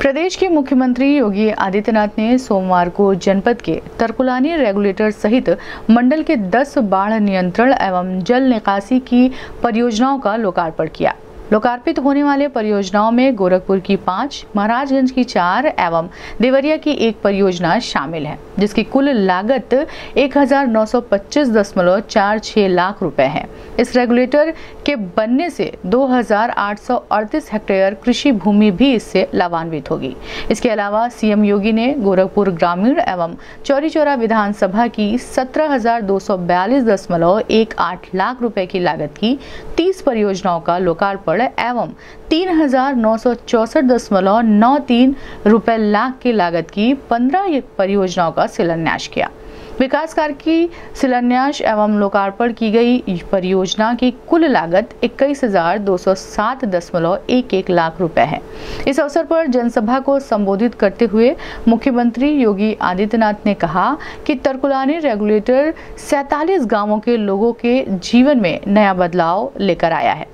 प्रदेश के मुख्यमंत्री योगी आदित्यनाथ ने सोमवार को जनपद के तरकुलानी रेगुलेटर सहित मंडल के 10 बाढ़ नियंत्रण एवं जल निकासी की परियोजनाओं का लोकार्पण किया। लोकार्पित होने वाले परियोजनाओं में गोरखपुर की पाँच महाराजगंज की चार एवं देवरिया की एक परियोजना शामिल है जिसकी कुल लागत एक लाख रुपए है। इस रेगुलेटर के बनने से 2,838 हेक्टेयर कृषि भूमि भी इससे लाभान्वित होगी। इसके अलावा सीएम योगी ने गोरखपुर ग्रामीण एवं चौरी चौरा विधानसभा की सत्रह लाख रुपए की लागत की 30 परियोजनाओं का लोकार्पण एवं तीन हज़ार नौ सौ चौसठ दशमलव नौ तीन रुपए लाख की लागत की पंद्रह परियोजनाओं का शिलान्यास किया। विकास कार्य की शिलान्यास एवं लोकार्पण की गई परियोजना की कुल लागत इक्कीस हज़ार दो सौ सात दशमलव एक एक लाख रुपए है। इस अवसर पर जनसभा को संबोधित करते हुए मुख्यमंत्री योगी आदित्यनाथ ने कहा कि तरकुलानी रेगुलेटर सैतालीस गाँवों के लोगों के जीवन में नया बदलाव लेकर आया है।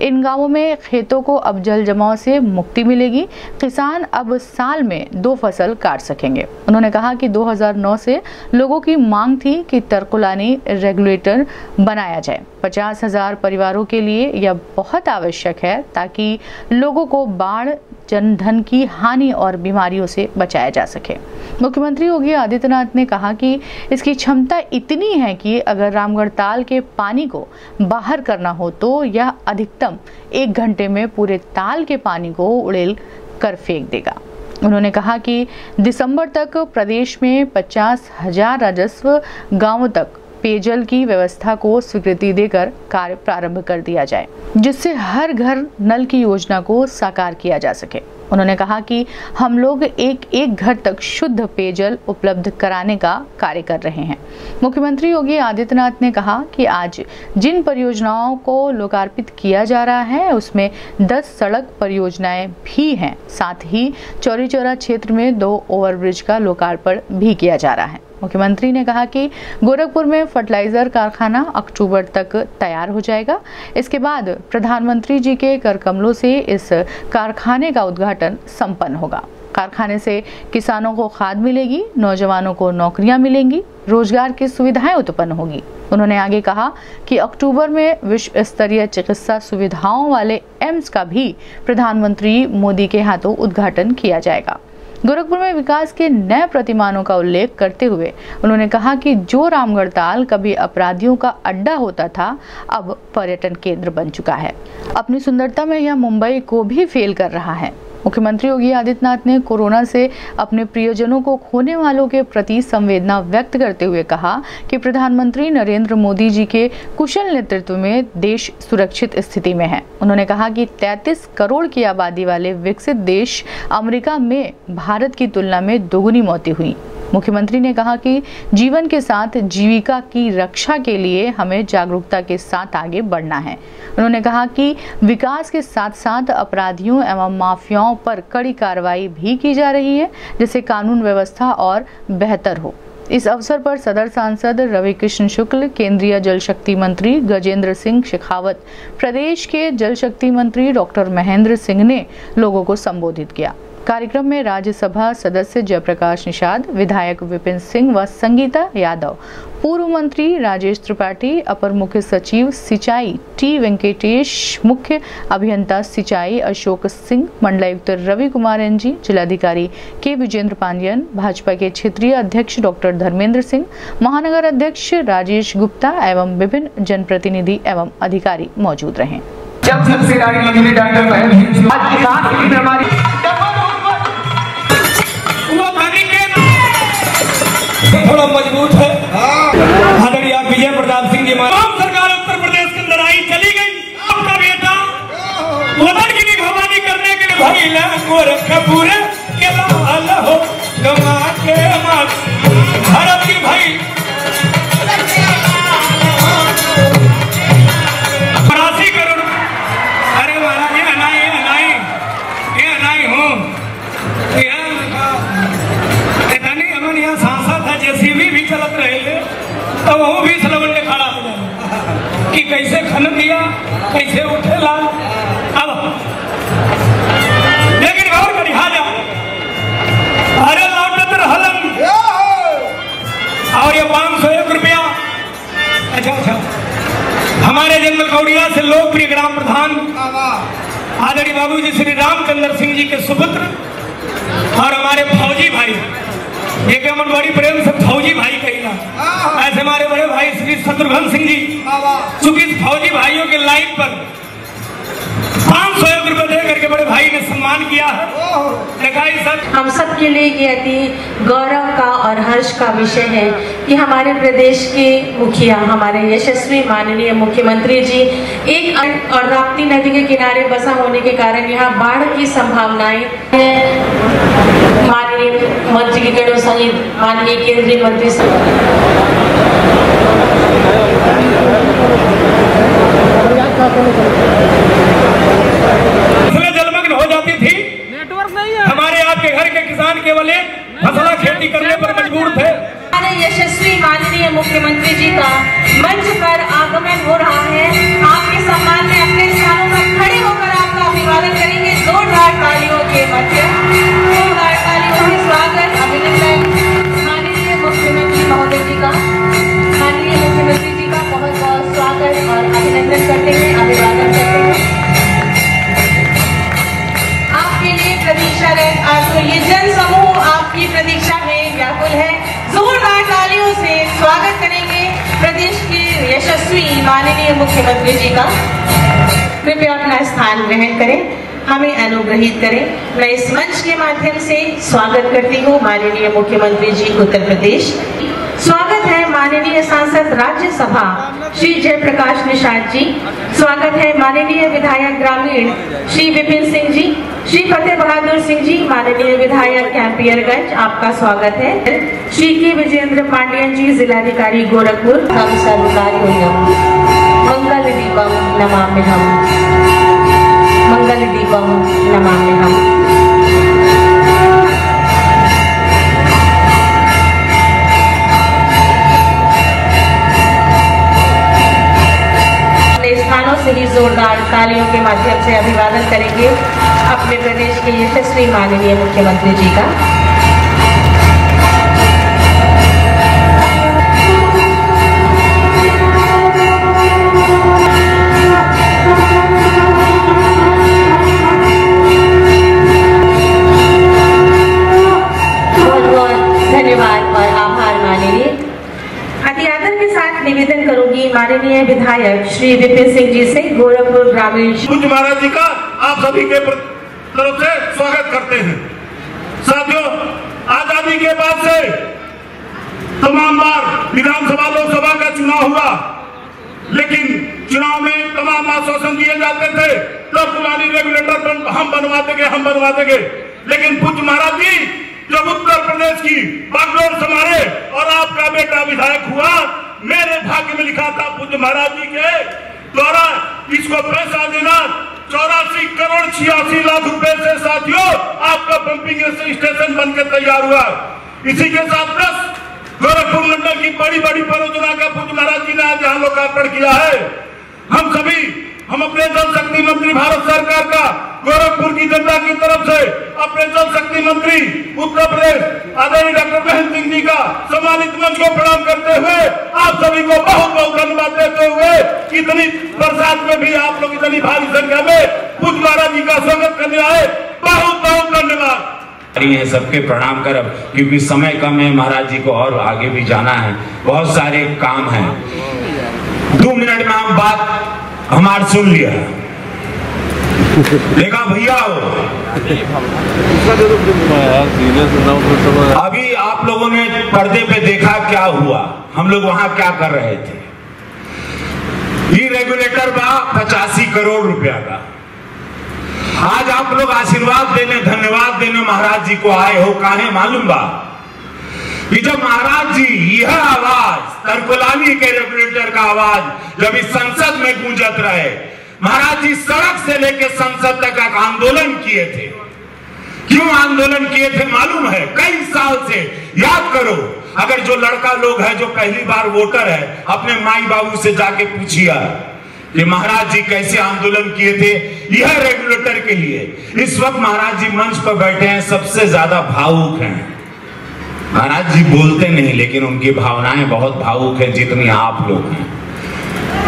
इन गाँवों में खेतों को अब जल जमाव से मुक्ति मिलेगी। किसान अब साल में दो फ़सल काट सकेंगे। उन्होंने कहा कि 2009 से लोगों की मांग थी कि तरकुलानी रेगुलेटर बनाया जाए। पचास हज़ार परिवारों के लिए यह बहुत आवश्यक है ताकि लोगों को बाढ़ जनधन की हानि और बीमारियों से बचाया जा सके। मुख्यमंत्री योगी आदित्यनाथ ने कहा कि इसकी क्षमता इतनी है कि अगर रामगढ़ ताल के पानी को बाहर करना हो तो यह अधिकतम एक घंटे में पूरे ताल के पानी को उड़ेल कर फेंक देगा। उन्होंने कहा कि दिसंबर तक प्रदेश में पचास हज़ार राजस्व गाँवों तक पेयजल की व्यवस्था को स्वीकृति देकर कार्य प्रारंभ कर दिया जाए, जिससे हर घर नल की योजना को साकार किया जा सके। उन्होंने कहा कि हम लोग एक एक घर तक शुद्ध पेयजल उपलब्ध कराने का कार्य कर रहे हैं। मुख्यमंत्री योगी आदित्यनाथ ने कहा कि आज जिन परियोजनाओं को लोकार्पित किया जा रहा है, उसमें 10 सड़क परियोजनाएँ भी हैं। साथ ही चौरी चौरा क्षेत्र में दो ओवरब्रिज का लोकार्पण भी किया जा रहा है। मुख्यमंत्री ने कहा कि गोरखपुर में फर्टिलाइज़र कारखाना अक्टूबर तक तैयार हो जाएगा। इसके बाद प्रधानमंत्री जी के कर कमलों से इस कारखाने का उद्घाटन संपन्न होगा। कारखाने से किसानों को खाद मिलेगी, नौजवानों को नौकरियाँ मिलेंगी, रोज़गार की सुविधाएँ उत्पन्न होगी। उन्होंने आगे कहा कि अक्टूबर में विश्व स्तरीय चिकित्सा सुविधाओं वाले एम्स का भी प्रधानमंत्री मोदी के हाथों उद्घाटन किया जाएगा। गोरखपुर में विकास के नए प्रतिमानों का उल्लेख करते हुए उन्होंने कहा कि जो रामगढ़ ताल कभी अपराधियों का अड्डा होता था, अब पर्यटन केंद्र बन चुका है। अपनी सुंदरता में यह मुंबई को भी फेल कर रहा है। मुख्यमंत्री योगी आदित्यनाथ ने कोरोना से अपने प्रियजनों को खोने वालों के प्रति संवेदना व्यक्त करते हुए कहा कि प्रधानमंत्री नरेंद्र मोदी जी के कुशल नेतृत्व में देश सुरक्षित स्थिति में है। उन्होंने कहा कि 33 करोड़ की आबादी वाले विकसित देश अमेरिका में, भारत की तुलना में दोगुनी मौतें हुई। मुख्यमंत्री ने कहा कि जीवन के साथ जीविका की रक्षा के लिए हमें जागरूकता के साथ आगे बढ़ना है। उन्होंने कहा कि विकास के साथ साथ अपराधियों एवं माफियाओं पर कड़ी कार्रवाई भी की जा रही है, जिससे कानून व्यवस्था और बेहतर हो। इस अवसर पर सदर सांसद रवि कृष्ण शुक्ल, केंद्रीय जल शक्ति मंत्री गजेंद्र सिंह शेखावत, प्रदेश के जल शक्ति मंत्री डॉक्टर महेंद्र सिंह ने लोगों को संबोधित किया। कार्यक्रम में राज्यसभा सदस्य जयप्रकाश निषाद, विधायक विपिन सिंह व संगीता यादव। पूर्व मंत्री राजेश त्रिपाठी, अपर मुख्य सचिव सिंचाई टी वेंकटेश, मुख्य अभियंता सिंचाई अशोक सिंह, मंडलायुक्त रवि कुमार एन जी, जिलाधिकारी के विजेंद्र पांडियन, भाजपा के क्षेत्रीय अध्यक्ष डॉक्टर धर्मेंद्र सिंह, महानगर अध्यक्ष राजेश गुप्ता एवं विभिन्न जनप्रतिनिधि एवं अधिकारी मौजूद रहे। जब सबसे गाड़ी मंजूरी डॉक्टर आज किसान की बीमारी के थोड़ा मज़बूत है। आदरणीय विजय प्रताप सिंह जी महाराज। सरकार उत्तर प्रदेश के अंदर आई चली गई। आपका बेटा मदन की निगरानी करने के लिए भाई ला गोरखपुर के लाल हो कमा के मार विषय है कि हमारे प्रदेश के मुखिया, हमारे यशस्वी माननीय मुख्यमंत्री जी, एक राप्ती नदी के किनारे बसा होने के कारण यहाँ बाढ़ की संभावनाएँ माननीय मंत्री के गणों सहित माननीय केंद्रीय मंत्री सहित फ़सलें जलमग्न हो जाती थी नेटवर्क नहीं है हमारे आपके घर के किसान केवल एक फसला खेती करने पर मजबूर थे यशस्वी माननीय मुख्यमंत्री जी का मंच पर आगमन हो रहा है। आपके सम्मान में अपने स्थानों पर खड़े होकर आपका अभिवादन करेंगे जोरदार तालियों के मध्य। जोरदार तालियों से स्वागत, अभिनंदन माननीय मुख्यमंत्री महोदय जी का। माननीय मुख्यमंत्री जी का बहुत बहुत स्वागत और अभिनंदन करते हैं, अभिवादन यशस्वी माननीय मुख्यमंत्री जी का। कृपया अपना स्थान ग्रहण करें, हमें अनुग्रहित करें। मैं इस मंच के माध्यम से स्वागत करती हूँ माननीय मुख्यमंत्री जी उत्तर प्रदेश। स्वागत है माननीय सांसद राज्यसभा, श्री जयप्रकाश निषाद जी। स्वागत है माननीय विधायक ग्रामीण, श्री विपिन सिंह जी। श्री फतेह बहादुर सिंह जी, माननीय विधायक कैंपियरगंज आपका स्वागत है। श्री के विजेंद्र पांडियन जी, जिलाधिकारी गोरखपुर। हम सर्वकारी मंगल दीपम नमामि हम। मंगल दीपम नमामि हम। से ही जोरदार तालियों के माध्यम से अभिवादन करेंगे। अपने प्रदेश के यशस्वी माननीय मुख्यमंत्री जी का। विधायक श्री विपिन सिंह जी से, गोरखपुर ग्रामीण। महाराज जी का, आप सभी के प्र- तरफ़ से स्वागत करते हैं। साथियों आज़ादी के बाद से तमाम बार विधानसभा लोकसभा का चुनाव हुआ लेकिन चुनाव में तमाम आश्वासन दिए जाते थे तो पुरानी रेगुलेटर बन, हम बनवा देंगे हम बनवा देंगे। लेकिन पूज्य महाराज जी जब उत्तर प्रदेश की बागडोर संभाले और आपका बेटा विधायक हुआ मेरे भाग्य में लिखा था पूज्य महाराज जी के द्वारा इसको पैसा देना चौरासी करोड़ छियासी लाख रुपए से साथियों, आपका पंपिंग स्टेशन बनकर तैयार हुआ इसी के साथ प्लस, गोरखपुर मंडल की बड़ी बड़ी परियोजना का पूज महाराज जी ने आज यहाँ लोकार्पण किया है। हम सभी हम अपने जल शक्ति मंत्री भारत सरकार का गोरखपुर की जनता की तरफ़ से, अपने जल शक्ति मंत्री उत्तर प्रदेश आदरणीय डॉक्टर महेंद्र सिंह जी का सम्मानित मंच को प्रणाम करते हुए, आप सभी को बहुत बहुत धन्यवाद देते हुए, इतनी बरसात में भी आप लोग इतनी भारी संख्या में पूज्य महाराज जी का स्वागत करने आए। बहुत बहुत धन्यवाद। सबके प्रणाम करब क्योंकि समय कम है, महाराज जी को और आगे भी जाना है। बहुत सारे काम हैं। दो मिनट में हम बात हमार सुन लिया। देखा भैया हो? अभी आप लोगों ने पर्दे पे देखा क्या हुआ? हम लोग वहाँ क्या कर रहे थे? ये रेगुलेटर बा, पचासी करोड़ रुपया का आज आप लोग आशीर्वाद देने, धन्यवाद देने महाराज जी को आए हो, काहे मालूम बा? कि जब महाराज जी, यह आवाज़ तरकुलानी के रेगुलेटर का आवाज़, जब इस संसद में गूंजत रहे, महाराज जी सड़क से लेकर संसद तक आंदोलन किए थे। क्यों आंदोलन किए थे मालूम है? कई साल से, याद करो, अगर जो लड़का लोग है, जो पहली बार वोटर है, अपने माई बाबू से जाके पूछिए कि महाराज जी कैसे आंदोलन किए थे, यह रेगुलेटर के लिए। इस वक्त महाराज जी मंच पर बैठे हैं, सबसे ज़्यादा भावुक हैं। महाराज जी बोलते नहीं, लेकिन उनकी भावनाएँ बहुत भावुक है, जितनी आप लोग हैं।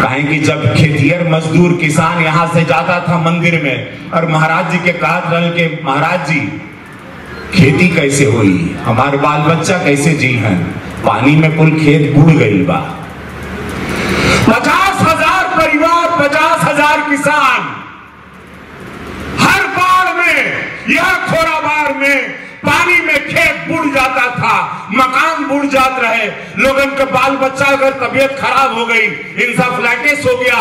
कहें कि जब खेतियर मजदूर किसान यहाँ से जाता था मंदिर में, और महाराज जी के कहा रहे कि, महाराज जी, खेती कैसे हुई? हमारे बाल बच्चा कैसे जी हैं? पानी में कुल खेत बुड़ गई बा। पचास हज़ार परिवार, पचास हज़ार किसान। हर बार में, यह खोरा बार में पानी में खेत बुड़ जाता था, मकान बुड़ जाते रहे। लोगन के बाल बच्चा अगर तबीयत खराब हो गई इंसाफ्लाइटिस हो गया,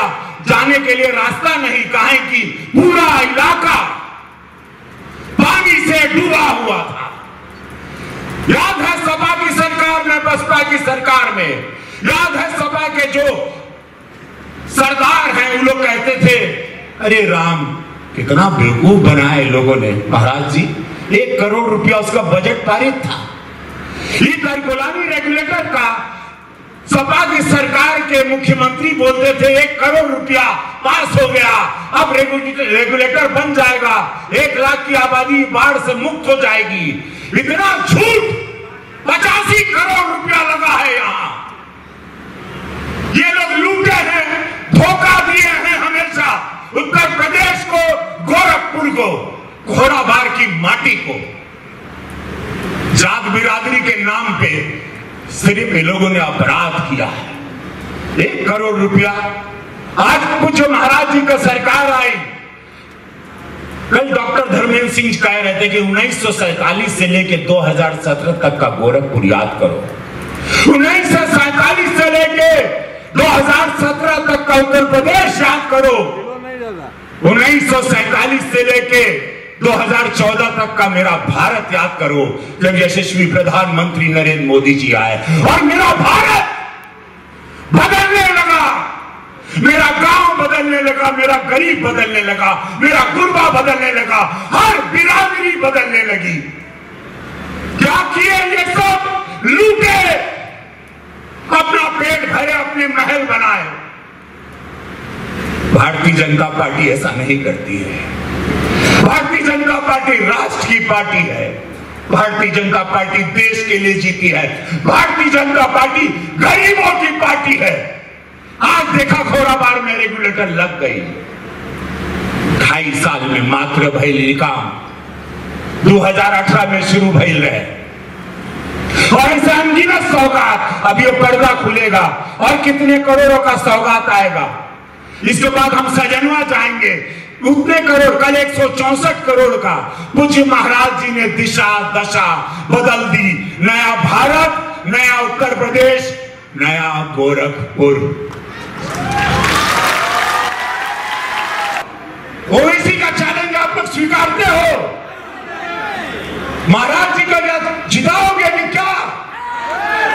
जाने के लिए रास्ता नहीं, कहे कि पूरा इलाका पानी से डूबा हुआ था। याद है सपा की सरकार में, बसपा की सरकार में? याद है सपा के जो सरदार हैं, वो लोग कहते थे, अरे राम, कितना बेवकूफ़ बनाए लोगों ने, महाराज जी। एक करोड़ रुपया उसका बजट पारित था। ये रेगुलेटर का, सपा की सरकार के मुख्यमंत्री बोलते थे, एक करोड़ रुपया पास हो गया, अब रेगुलेटर बन जाएगा, एक लाख की आबादी बाढ़ से मुक्त हो जाएगी। इतना झूठ, पचासी करोड़ रुपया लगा है यहाँ। ये लोग लूटे हैं, धोखा दिए हैं हमेशा, उत्तर प्रदेश को, गोरखपुर को। घोड़ाबार की माटी को जात बिरादरी के नाम पे सिर्फ़ ये लोगों ने अपराध किया है। एक करोड़ रुपया। आज पूछो महाराज जी का सरकार आई। कल डॉक्टर धर्मेंद्र सिंह कह रहे थे कि उन्नीस से लेकर 2017 तक का गोरखपुर याद करो। उन्नीस से लेके 2017 तक का उत्तर प्रदेश याद करो। उन्नीस से लेके 2014 तक का मेरा भारत याद करो, जब यशस्वी प्रधानमंत्री नरेंद्र मोदी जी आए। और मेरा भारत बदलने लगा। मेरा गाँव बदलने लगा, मेरा गरीब बदलने लगा, मेरा गुरबा बदलने लगा, हर बिरादरी बदलने लगी। क्या किए ये सब? लूटे। अपना पेट भरे, अपने महल बनाए। भारतीय जनता पार्टी ऐसा नहीं करती है। भारतीय जनता पार्टी राष्ट्र की पार्टी है। भारतीय जनता पार्टी देश के लिए जीती है। भारतीय जनता पार्टी गरीबों की पार्टी है। आज देखा खोराबार में रेगुलेटर लग गई। ढाई साल में मात्र भैल काम 2018 में शुरू भैल रहे। और ऐसे अनगिनत सौगात, अब ये पर्दा खुलेगा और कितने करोड़ों का सौगात आएगा। इसके बाद हम सजनवा जाएँगे। उतने करोड़, कल एक करोड़ का। पूज्य महाराज जी ने दिशा, दशा बदल दी। नया भारत, नया उत्तर प्रदेश, नया गोरखपुर। ओवैसी का चैलेंज आप लोग स्वीकारते हो? महाराज जी का जिताओगे कि क्या?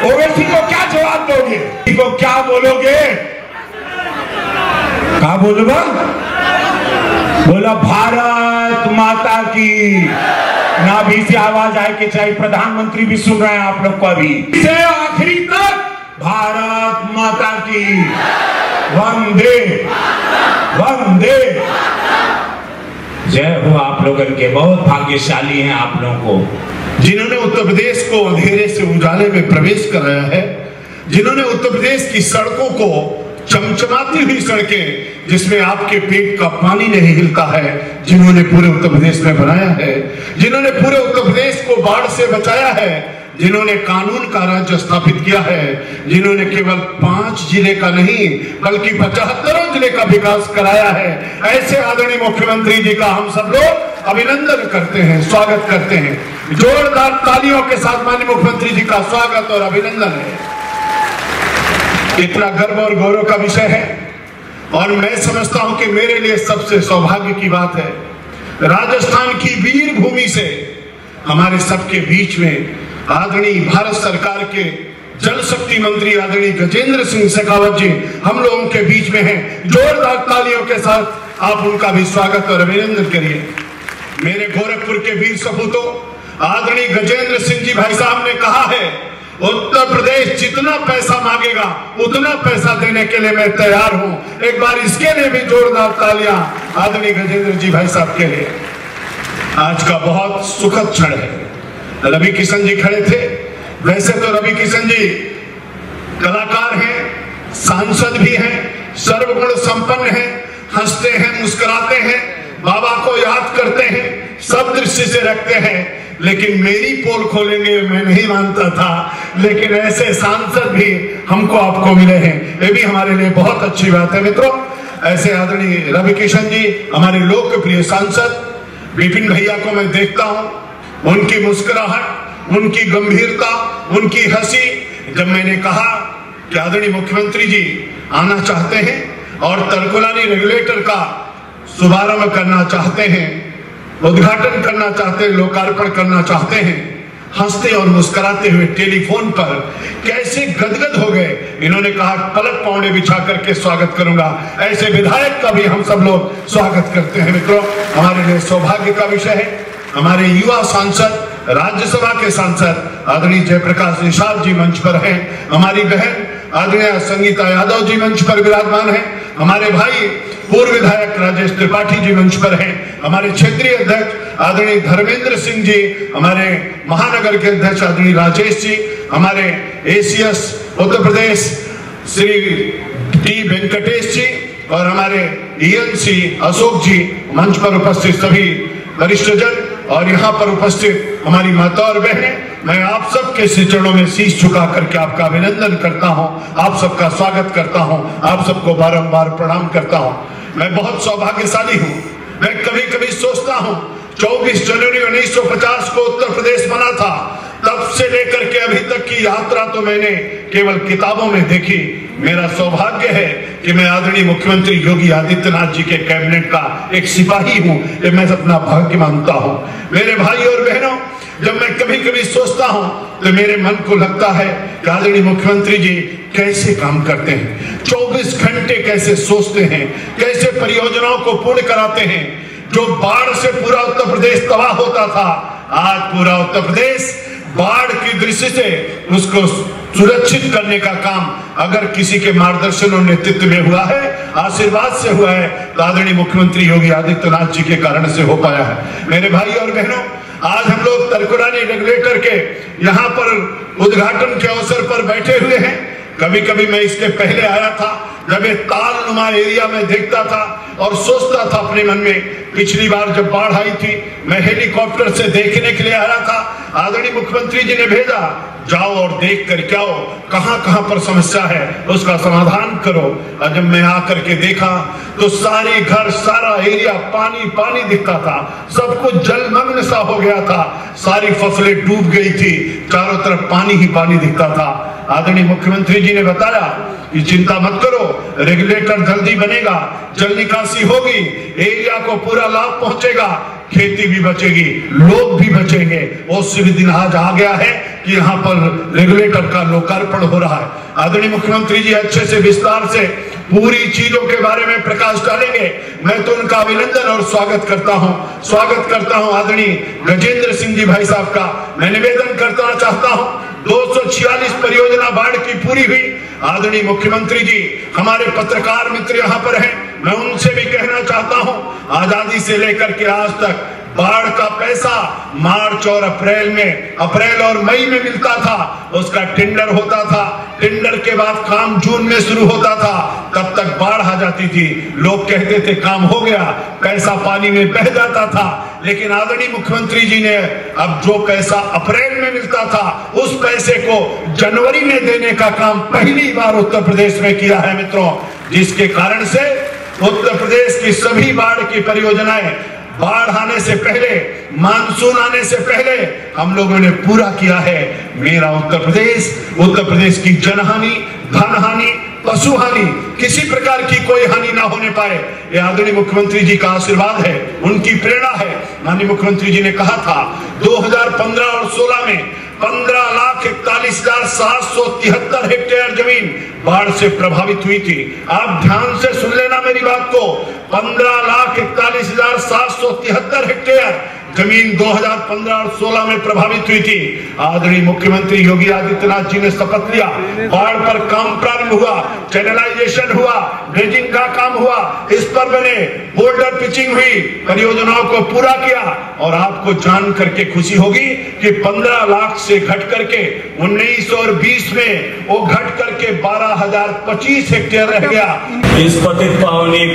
ओवैसी को क्या जवाब दोगे? को क्या बोलोगे? कहा बोलूँगा बोला, भारत माता की। ना भी से आवाज़ आए कि चाहे प्रधानमंत्री भी सुन रहे हैं आप लोग को अभी। से आखिरी तक भारत माता की। वंदे वंदे। जय हो आप लोगन के बहुत भाग्यशाली हैं आप लोगों को। जिन्होंने उत्तर प्रदेश को अंधेरे से उजाले में प्रवेश कराया है, जिन्होंने उत्तर प्रदेश की सड़कों को चमचमाती हुई सड़कें जिसमें आपके पेट का पानी नहीं हिलता है, जिन्होंने पूरे उत्तर प्रदेश में बनाया है, जिन्होंने पूरे उत्तर प्रदेश को बाढ़ से बचाया है, जिन्होंने कानून का राज्य स्थापित किया है, जिन्होंने केवल पाँच ज़िले का नहीं, बल्कि पचहत्तरों ज़िले का विकास कराया है। ऐसे आदरणीय मुख्यमंत्री जी का हम सब लोग अभिनंदन करते हैं, स्वागत करते हैं। जोरदार तालियों के साथ माननीय मुख्यमंत्री जी का स्वागत और अभिनंदन है। इतना गर्व और गौरव का विषय है। और मैं समझता हूँ कि मेरे लिए सबसे सौभाग्य की बात है, राजस्थान की वीर भूमि से हमारे सबके बीच में आदरणीय भारत सरकार के जल शक्ति मंत्री आदरणीय गजेंद्र सिंह शेखावत जी हम लोगों के बीच में हैं। जोरदार तालियों के साथ आप उनका भी स्वागत और अभिनंदन करिए। मेरे गोरखपुर के वीर सपूतों, आदरणीय गजेंद्र सिंह जी भाई साहब ने कहा है उत्तर प्रदेश जितना पैसा मांगेगा, उतना पैसा देने के लिए मैं तैयार हूँ। एक बार इसके लिए भी जोरदार तालियाँ। आदरणीय गजेंद्र जी भाई साहब के लिए। आज का बहुत सुखद क्षण है। रवि किशन जी खड़े थे। वैसे तो रवि किशन जी कलाकार हैं, सांसद भी हैं, सर्वगुण संपन्न हैं, हँसते हैं, मुस्कुराते हैं, बाबा को याद करते हैं, सब दृष्टि से रखते हैं। लेकिन मेरी पोल खोलेंगे, मैं नहीं मानता था। लेकिन ऐसे सांसद भी हमको आपको मिले हैं। ये भी हमारे लिए बहुत अच्छी बात है मित्रों। ऐसे आदरणीय रवि किशन जी, हमारे लोकप्रिय सांसद, विपिन भैया को मैं देखता हूँ। उनकी मुस्कुराहट, उनकी गंभीरता, उनकी हँसी, जब मैंने कहा कि आदरणीय मुख्यमंत्री जी, आना चाहते हैं और तलकुलानी रेगुलेटर का शुभारंभ करना चाहते हैं उद्घाटन करना चाहते हैं, लोकार्पण करना चाहते हैं, हँसते और मुस्कुराते हुए टेलीफोन पर कैसे गदगद हो गए, इन्होंने कहा, पलक पौड़े बिछा करके स्वागत करूँगा। ऐसे विधायक का भी हम सब लोग स्वागत करते हैं मित्रों। हमारे लिए सौभाग्य का विषय है। हमारे युवा सांसद, राज्यसभा के सांसद आदरणीय जयप्रकाश निषाद जी मंच पर हैं। हमारी बहन आदरणीय संगीता यादव जी मंच पर विराजमान है। हमारे भाई पूर्व विधायक राजेश त्रिपाठी जी मंच पर हैं। हमारे क्षेत्रीय अध्यक्ष आदरणीय धर्मेंद्र सिंह जी, हमारे महानगर के अध्यक्ष आदरणीय राजेश जी, हमारे एसीएस उत्तर प्रदेश श्री टी वेंकटेश जी और हमारे ईएनसी अशोक जी मंच पर उपस्थित सभी वरिष्ठ जन और यहाँ पर उपस्थित हमारी माता और बहनें, मैं आप सबके चरणों में शीश झुका करके आपका अभिनंदन करता हूँ, आप सबका स्वागत करता हूँ, आप सबको बारंबार प्रणाम करता हूँ। मैं बहुत सौभाग्यशाली हूँ। मैं कभी कभी सोचता हूँ 24 जनवरी 1950 को उत्तर प्रदेश बना था। तब से लेकर के अभी तक की यात्रा तो मैंने केवल किताबों में देखी मेरा सौभाग्य है कि मैं आदरणीय मुख्यमंत्री योगी आदित्यनाथ जी के कैबिनेट का एक सिपाही हूँ। ये मैं अपना भाग्य मानता हूँ। मेरे भाई और बहनों, जब मैं कभी कभी सोचता हूँ तो मेरे मन को लगता है कि आदरणीय मुख्यमंत्री जी कैसे काम करते हैं 24 घंटे कैसे सोचते हैं, कैसे परियोजनाओं को पूर्ण कराते हैं। जो बाढ़ से पूरा उत्तर प्रदेश तबाह होता था, आज पूरा उत्तर प्रदेश बाढ़ की दृष्टि से उसको सुरक्षित करने का काम अगर किसी के मार्गदर्शन और नेतृत्व में हुआ है, आशीर्वाद से हुआ है तो आदरणीय मुख्यमंत्री योगी आदित्यनाथ जी के कारण से हो पाया है। मेरे भाई और बहनों, आज हम लोग तरकुरानी रेगुलेटर के यहाँ पर उद्घाटन के अवसर पर बैठे हुए हैं। कभी कभी मैं इसके पहले आया था जब ये ताल नुमा एरिया में देखता था और सोचता था अपने मन में, पिछली बार जब बाढ़ आई थी, मैं हेलीकॉप्टर से देखने के लिए आया था, आदरणीय मुख्यमंत्री जी ने भेजा जाओ और देख कर क्या हो? कहाँ कहाँ पर समस्या है? उसका समाधान करो। और जब मैं आकर के देखा तो सारे घर, सारा एरिया पानी पानी दिखता था। सब कुछ जलमग्न सा हो गया था। सारी फ़सलें डूब गई थी। चारों तरफ़ पानी ही पानी दिखता था। आदरणीय मुख्यमंत्री जी ने बताया कि चिंता मत करो। रेगुलेटर जल्दी बनेगा। जल निकासी होगी। एरिया को पूरा लाभ पहुंचेगा। खेती भी बचेगी। लोग भी बचेंगे। वो शुभ दिन आज आ गया है। यहाँ पर रेगुलेटर का लोकार्पण हो रहा है। आदरणीय मुख्यमंत्री जी, अच्छे से, विस्तार से पूरी चीज़ों के बारे में प्रकाश डालेंगे। मैं तो उनका अभिनंदन और स्वागत करता हूँ। स्वागत करता हूँ आदरणीय गजेंद्र सिंह जी भाई साहब का। मैं निवेदन करना चाहता हूँ 246 परियोजना बाढ़ की पूरी हुई। आदरणीय मुख्यमंत्री जी, हमारे पत्रकार मित्र यहाँ पर हैं। मैं उनसे भी कहना चाहता हूँ, आज़ादी से लेकर के आज तक बाढ़ का पैसा मार्च और अप्रैल में, अप्रैल और मई में मिलता था। उसका टेंडर होता था। टेंडर के बाद काम जून में शुरू होता था। तब तक बाढ़ आ जाती थी। लोग कहते थे, काम हो गया, पैसा पानी में बह जाता था। लेकिन आदरणीय मुख्यमंत्री जी ने अब जो पैसा अप्रैल में मिलता था, उस पैसे को जनवरी में देने का काम पहली बार उत्तर प्रदेश में किया है मित्रों, जिसके कारण से उत्तर प्रदेश की सभी बाढ़ की परियोजनाएँ बाढ़ आने से पहले, मानसून आने से पहले हम लोगों ने पूरा किया है मेरा उत्तर प्रदेश। उत्तर प्रदेश की जनहानि धन हानि पशु हानि किसी प्रकार की कोई हानि ना होने पाए। ये आदरणीय मुख्यमंत्री जी का आशीर्वाद है, उनकी प्रेरणा है। माननीय मुख्यमंत्री जी ने कहा था 2015 और 16 में पंद्रह लाख इकतालीस हज़ार सात सौ तिहत्तर हेक्टेयर ज़मीन बाढ़ से प्रभावित हुई थी। आप ध्यान से सुन लेना मेरी बात को। पंद्रह लाख इकतालीस हज़ार सात सौ तिहत्तर हेक्टेयर ज़मीन 2015 और 16 में प्रभावित हुई थी। आदरणीय मुख्यमंत्री योगी आदित्यनाथ जी ने शपथ लिया। बाढ़ पर काम प्रारंभ हुआ चैनलाइजेशन हुआ ड्रेजिंग का काम हुआ। इस पर मैंने बोल्डर पिचिंग हुई परियोजनाओं को पूरा किया और आपको जान करके खुशी होगी कि 15 लाख से घट करके 19 और 20 में वो घट करके 12,025 हेक्टेयर रह गया। इस पतित पावनी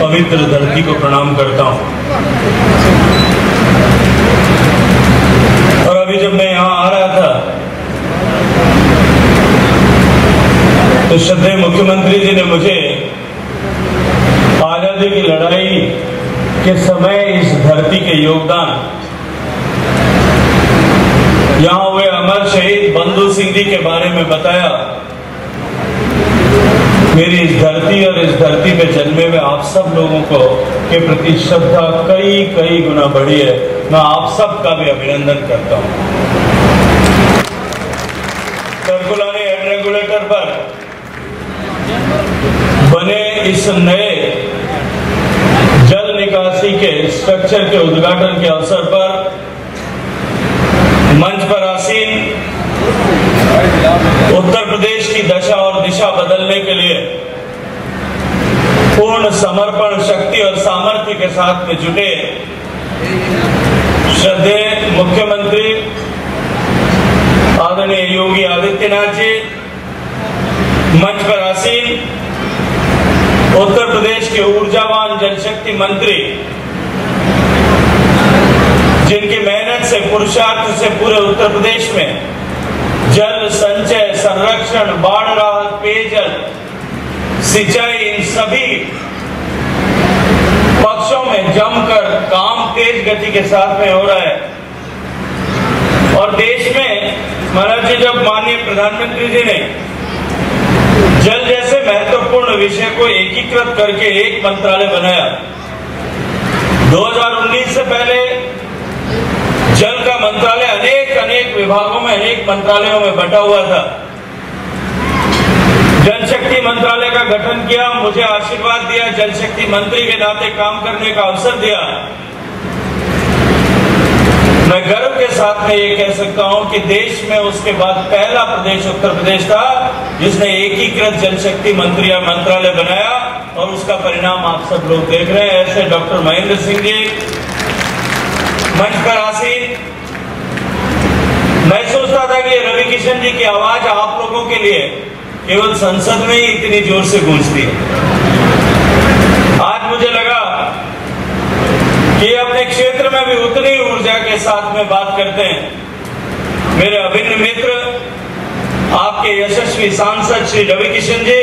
पवित्र धरती को प्रणाम करता हूँ। और अभी जब मैं यहाँ आ रहा था तो श्रद्धेय मुख्यमंत्री जी ने मुझे आज़ादी की लड़ाई के समय इस धरती के योगदान, यहाँ हुए अमर शहीद बंधु सिंह जी के बारे में बताया। मेरी इस धरती और इस धरती पे जन्मे हुए आप सब लोगों को के प्रति श्रद्धा कई कई गुना बढ़ी है। मैं आप सबका भी अभिनंदन करता हूँ। रेगुलेटर पर बने इस नए जल निकासी के स्ट्रक्चर के उद्घाटन के अवसर पर मंच पर आसीन उत्तर प्रदेश की दशा और दिशा बदलने के लिए पूर्ण समर्पण शक्ति और सामर्थ्य के साथ में जुटे श्रद्धेय मुख्यमंत्री आदरणीय योगी आदित्यनाथ जी, मंच पर आसीन उत्तर प्रदेश के ऊर्जावान जनशक्ति मंत्री, जिनकी मेहनत से, पुरुषार्थ से पूरे उत्तर प्रदेश में जल संचय, संरक्षण बाढ़ राहत पेयजल, सिंचाई इन सभी पक्षों में जमकर काम तेज गति के साथ में हो रहा है। और देश में, महाराज जी, जब माननीय प्रधानमंत्री जी ने जल जैसे महत्वपूर्ण विषय को एकीकृत करके एक मंत्रालय बनाया 2019 से पहले जल का मंत्रालय अनेक अनेक विभागों में अनेक मंत्रालयों में बटा हुआ था। जल शक्ति मंत्रालय का गठन किया, मुझे आशीर्वाद दिया जल शक्ति मंत्री के नाते काम करने का अवसर दिया। मैं गर्व के साथ में ये कह सकता हूँ कि देश में उसके बाद पहला प्रदेश उत्तर प्रदेश था, जिसने एकीकृत जल शक्ति मंत्री मंत्रालय बनाया और उसका परिणाम आप सब लोग देख रहे हैं, ऐसे डॉक्टर महेंद्र सिंह जी। मंच पर आसीन। मैं सोचता था कि रवि किशन जी की आवाज़ आप लोगों के लिए केवल संसद में ही इतनी ज़ोर से गूंजती है। आज मुझे लगा कि अपने क्षेत्र में भी उतनी ऊर्जा के साथ में बात करते हैं। मेरे अभिन्न मित्र, आपके यशस्वी सांसद श्री रवि किशन जी,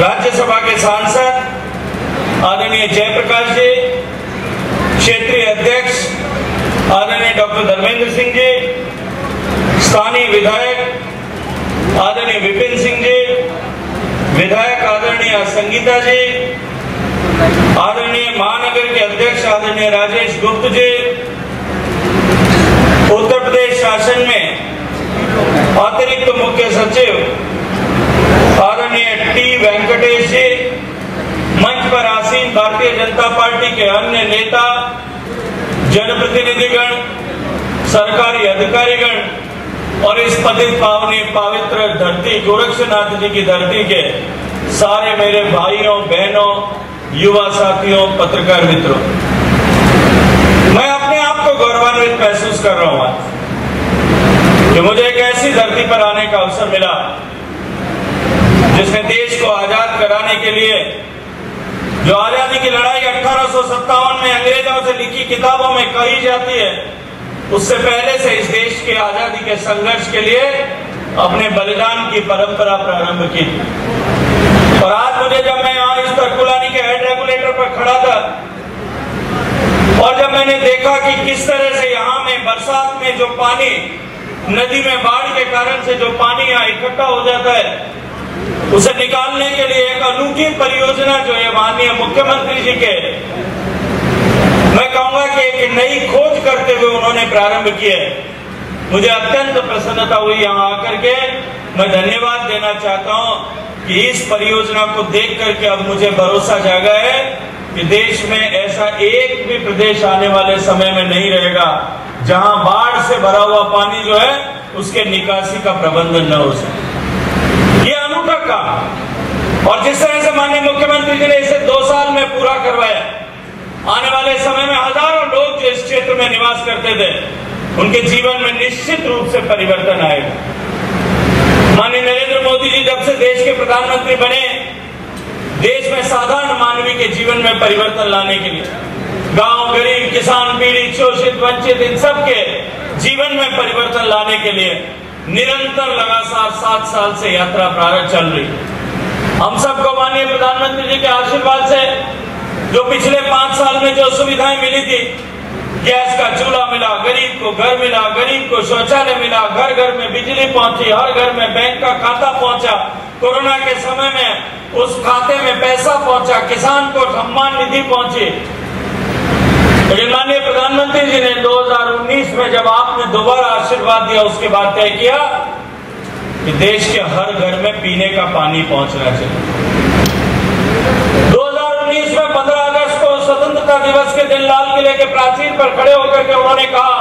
राज्यसभा के सांसद, आदरणीय जयप्रकाश जी, क्षेत्रीय अध्यक्ष आदरणीय डॉक्टर धर्मेंद्र सिंह जी, स्थानीय विधायक आदरणीय विपिन सिंह जी, विधायक आदरणीय संगीता जी, आदरणीय महानगर के अध्यक्ष आदरणीय राजेश गुप्त जी, उत्तर प्रदेश शासन में अतिरिक्त मुख्य सचिव आदरणीय टी वेंकटेश जी, मंच पर आसीन भारतीय जनता पार्टी के अन्य नेता जनप्रतिनिधिगण, सरकारी अधिकारीगण और इस पतित पावनी पवित्र धरती गोरक्षनाथ जी की धरती के सारे मेरे भाइयों, बहनों, युवा साथियों, पत्रकार मित्रों, मैं अपने आप को गौरवान्वित महसूस कर रहा हूँ कि मुझे एक ऐसी धरती पर आने का अवसर मिला जिसने देश को आज़ाद कराने के लिए जो आज़ादी की लड़ाई अठारह सौ सत्तावन में अंग्रेज़ों से लिखी किताबों में कही जाती है, उससे पहले से इस देश के आज़ादी के संघर्ष के लिए अपने बलिदान की परंपरा प्रारंभ की और आज मुझे जब मैं यहाँ इस तरकुलानी के हेड रेगुलेटर पर खड़ा था, और जब मैंने देखा कि किस तरह से यहाँ में, बरसात में जो पानी, नदी में बाढ़ के कारण से जो पानी यहाँ इकट्ठा हो जाता है, उसे निकालने के लिए अनूठी परियोजना जो है, माननीय मुख्यमंत्री जी के, मैं कहूँगा कि एक नई खोज करते हुए उन्होंने प्रारंभ किया है। मुझे अत्यंत प्रसन्नता हुई यहाँ आकर के। मैं धन्यवाद देना चाहता हूँ कि इस परियोजना को देख करके अब मुझे भरोसा जागा है कि देश में ऐसा एक भी प्रदेश आने वाले समय में नहीं रहेगा, जहाँ बाढ़ से भरा हुआ पानी जो है, उसके निकासी का प्रबंधन न हो सके। ये अनूठा काम। और जिस तरह से माननीय मुख्यमंत्री जी ने इसे दो साल में पूरा करवाया, आने वाले समय में हज़ारों लोग जो इस क्षेत्र में निवास करते थे, उनके जीवन में निश्चित रूप से परिवर्तन आएगा माननीय नरेंद्र मोदी जी जब से देश के प्रधानमंत्री बने, देश में साधारण मानवीय के जीवन में परिवर्तन लाने के लिए, गाँव, गरीब, किसान, पीड़ित, शोषित, वंचित, इन सब के जीवन में परिवर्तन लाने के लिए निरंतर लगातार सात साल से यात्रा प्रारंभ चल रही है। हम सबको माननीय प्रधानमंत्री जी के आशीर्वाद से जो पिछले पाँच साल में जो सुविधाएँ मिली थी, गैस का चूल्हा मिला, गरीब को घर मिला, गरीब को शौचालय मिला, घर घर में बिजली पहुँची, हर घर में बैंक का खाता पहुँचा, कोरोना के समय में उस खाते में पैसा पहुँचा, किसान को सम्मान निधि पहुँची। लेकिन माननीय प्रधानमंत्री जी ने 2019 में जब आपने दोबारा आशीर्वाद दिया, उसके बाद तय किया कि देश के हर घर में पीने का पानी पहुँचना चाहिए 2019 में 15 अगस्त को स्वतंत्रता दिवस के दिन लाल किले के प्राचीर पर खड़े होकर के उन्होंने कहा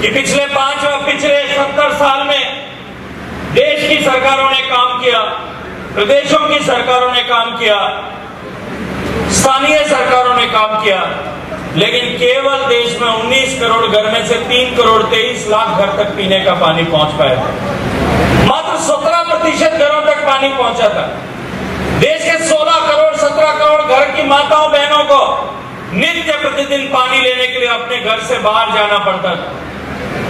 कि पिछले पाँच और पिछले सत्तर साल में देश की सरकारों ने काम किया, प्रदेशों की सरकारों ने काम किया, स्थानीय सरकारों ने काम किया, लेकिन केवल देश में 19 करोड़ घर में से 3 करोड़ 23 लाख घर तक पीने का पानी पहुँच पाया मात्र 17 प्रतिशत घरों तक पानी पहुँचा था। देश के 16 करोड़ 17 करोड़ घर की माताओं, बहनों को नित्य प्रतिदिन पानी लेने के लिए अपने घर से बाहर जाना पड़ता था।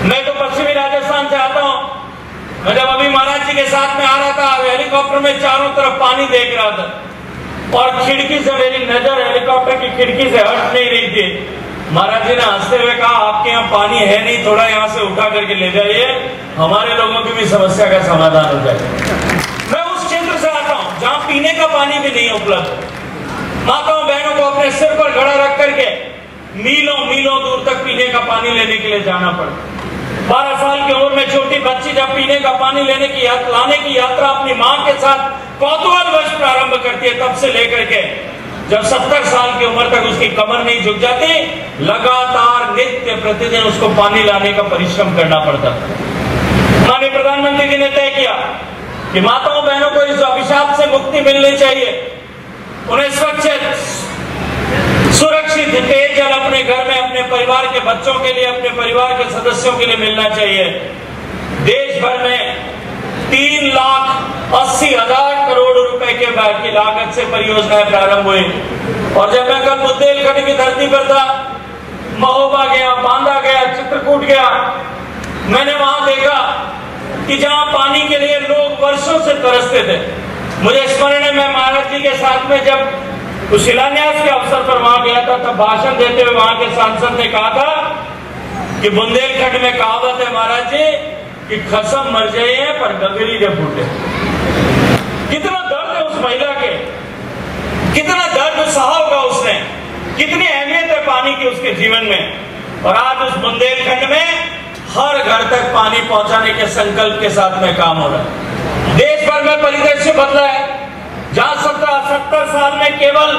मैं तो पश्चिमी राजस्थान से आता हूँ। मैं जब अभी महाराज जी के साथ में आ रहा था, हेलीकॉप्टर में चारों तरफ़ पानी देख रहा था। और खिड़की से मेरी नज़र हेलीकॉप्टर की खिड़की से हट नहीं रही थी। महाराज जी ने हँसते हुए कहा, आपके यहाँ पानी है नहीं, थोड़ा यहाँ से उठा करके ले जाइए। हमारे लोगों की भी समस्या का समाधान हो जाए मैं उस क्षेत्र से आता हूँ, जहाँ पीने का पानी भी नहीं उपलब्ध माताओं, बहनों को अपने सिर पर घड़ा रख करके मीलों मीलों दूर तक पीने का पानी लेने के लिए जाना पड़ता बारह साल की उम्र में छोटी बच्ची जब पीने का पानी लेने की लाने की यात्रा अपनी माँ के साथ कौतूहल वर्ष प्रारंभ करती है, तब से लेकर के जब सत्तर साल की उम्र तक उसकी कमर नहीं झुक जाती, लगातार नित्य प्रतिदिन उसको पानी लाने का परिश्रम करना पड़ता। माननीय प्रधानमंत्री जी ने तय किया कि माताओं बहनों को इस अभिशाप से मुक्ति मिलनी चाहिए। उन्हें स्वच्छ सुरक्षित पेयजल अपने घर में, अपने परिवार के बच्चों के लिए, अपने परिवार के सदस्यों के लिए मिलना चाहिए। देश भर में तीन लाख अस्सी हज़ार करोड़ के बैग की लागत से परियोजनाएँ प्रारंभ हुई। और जब मैं कल बुंदेलखंड की धरती पर था, महोबा गया, बांदा गया, चित्रकूट गया, मैंने वहाँ देखा कि जहाँ पानी के लिए लोग वर्षों से तरसते थे। मुझे स्मरण है, मैं महाराज जी के साथ में जब उस शिलान्यास के अवसर पर वहाँ गया था, तब भाषण देते हुए वहाँ के सांसद ने कहा था कि बुंदेलखंड में कहावत है महाराज जी, कि खसम मर जाइए पर गगरी जब फूटे। कितना दर्द महिला के। कितना दर्द सहा होगा उसने। कितनी अहमियत है पानी की उसके जीवन में। और आज उस बुंदेलखंड में हर घर तक पानी पहुँचाने के संकल्प के साथ में काम हो रहा है। देश भर में परिदृश्य बदला है। जहाँ सत्रह, सत्तर साल में केवल